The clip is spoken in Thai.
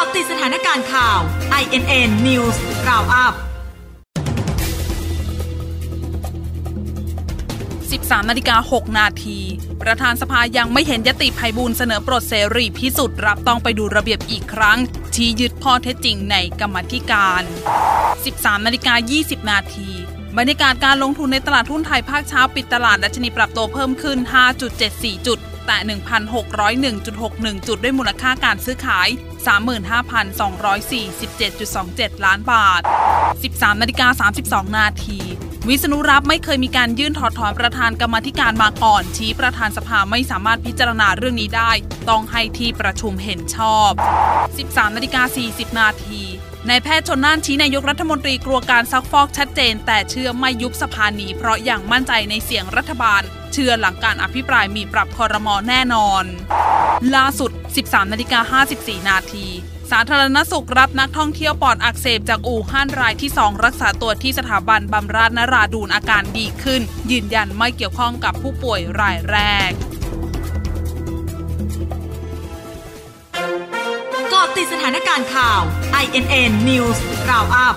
าะติดสถานการณ์ข่าว INN News Roundup 13นาฬิกา6นาที ประธานสภายังไม่เห็นยติภัยบูลเสนอปลดเสรีพิสุทธิ์รับต้องไปดูระเบียบอีกครั้ง ชี้ยึดข้อเท็จจริงในกรรมธิการ 13นาฬิกา20 นาทีบรรยากาศการลงทุนในตลาดหุ้นไทยภาคเช้าปิดตลาดดัชนีปรับตัวเพิ่มขึ้น 5.74 จุด แต่1,601.61 จุดด้วยมูลค่าการซื้อขาย 35,247.27 ล้านบาท 13นาฬิกา32 นาที วิษณุรับไม่เคยมีการยื่นถอดถอนประธานกรรมธิการมาก่อน ชี้ประธานสภาไม่สามารถพิจารณาเรื่องนี้ได้ ต้องให้ที่ประชุมเห็นชอบ 13นาฬิกา40 นาทีนายแพทย์ชนน่านชี้นายกรัฐมนตรีกลัวการซักฟอกชัดเจน แต่เชื่อไม่ยุบสภาหนีเพราะอย่างมั่นใจในเสียงรัฐบาล เชื่อหลังการอภิปรายมีปรับคอรมอแน่นอน ล่าสุด 13นาฬิกา54 นาที สาธารณสุขรับนักท่องเที่ยวปอดอักเสบจากอู่ฮั่นรายที่ 2 รักษาตัวที่สถาบันบำราศนราดูนอาการดีขึ้น ยืนยันไม่เกี่ยวข้องกับผู้ป่วยรายแรกเกาะติดสถานการณ์ข่าว INN News Roundup